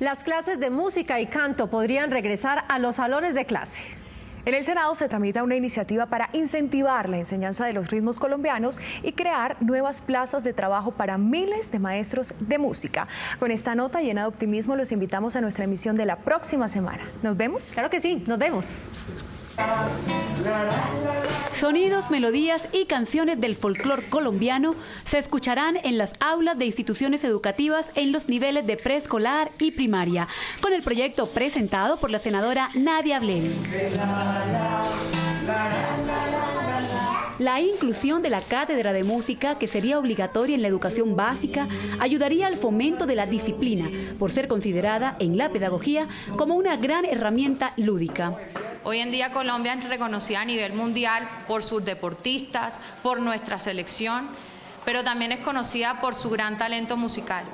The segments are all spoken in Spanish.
Las clases de música y canto podrían regresar a los salones de clase. En el Senado se tramita una iniciativa para incentivar la enseñanza de los ritmos colombianos y crear nuevas plazas de trabajo para miles de maestros de música. Con esta nota llena de optimismo los invitamos a nuestra emisión de la próxima semana. ¿Nos vemos? Claro que sí, nos vemos. Sonidos, melodías y canciones del folclor colombiano se escucharán en las aulas de instituciones educativas en los niveles de preescolar y primaria, con el proyecto presentado por la senadora Nadia Blel. La inclusión de la cátedra de música, que sería obligatoria en la educación básica, ayudaría al fomento de la disciplina, por ser considerada en la pedagogía como una gran herramienta lúdica. Hoy en día Colombia es reconocida a nivel mundial por sus deportistas, por nuestra selección, pero también es conocida por su gran talento musical.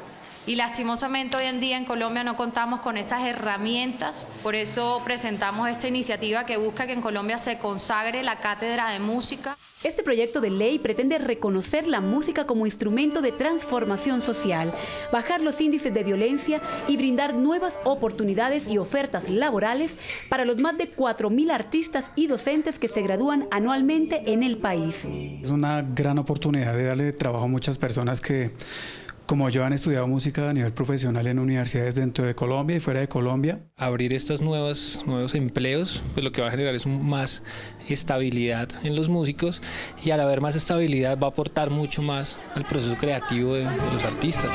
Y lastimosamente hoy en día en Colombia no contamos con esas herramientas, por eso presentamos esta iniciativa que busca que en Colombia se consagre la cátedra de música. Este proyecto de ley pretende reconocer la música como instrumento de transformación social, bajar los índices de violencia y brindar nuevas oportunidades y ofertas laborales para los más de 4.000 artistas y docentes que se gradúan anualmente en el país. Es una gran oportunidad de darle trabajo a muchas personas que como yo han estudiado música a nivel profesional en universidades dentro de Colombia y fuera de Colombia. Abrir estos nuevos, nuevos empleos, pues lo que va a generar es más estabilidad en los músicos y al haber más estabilidad va a aportar mucho más al proceso creativo de, de los artistas.